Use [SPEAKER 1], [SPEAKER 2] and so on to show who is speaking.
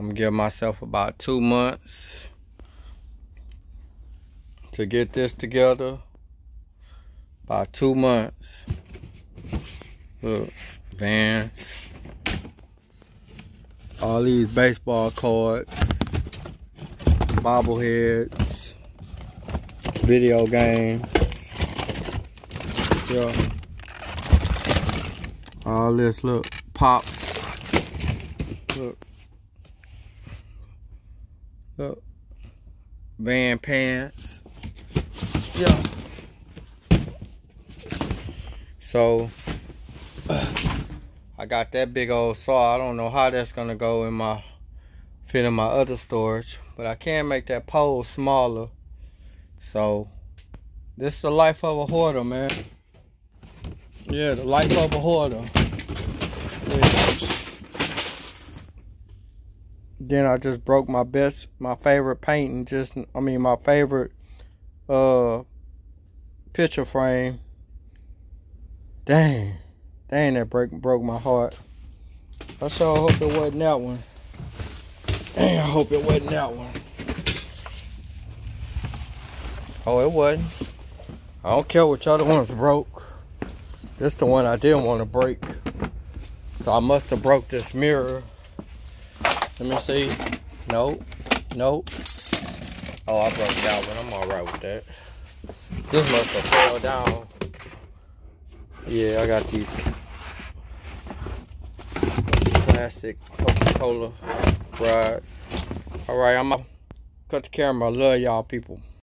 [SPEAKER 1] I'm gonna give myself about two months to get this together. About two months. Look, Vans. All these baseball cards, bobbleheads, video games. Yeah. All this, look, pops. Look. Look. Van pants. Yeah. So, I got that big old saw. I don't know how that's gonna go in my, fit in my other storage. But I can make that pole smaller. So, this is the life of a hoarder, man. Yeah, the life of a hoarder. Yeah. Then I just broke my best, my favorite painting. Just, I mean, my favorite uh picture frame. Dang, dang, that break broke my heart. I sure hope it wasn't that one. Dang, I hope it wasn't that one. Oh, it wasn't. I don't care which other ones broke. This the one I didn't want to break. So I must have broke this mirror. Let me see. Nope. Nope. Oh, I broke that one. I'm alright with that. This must have fell down. Yeah, I got these classic Coca-Cola rods. Alright, I'm gonna cut the camera. I love y'all people.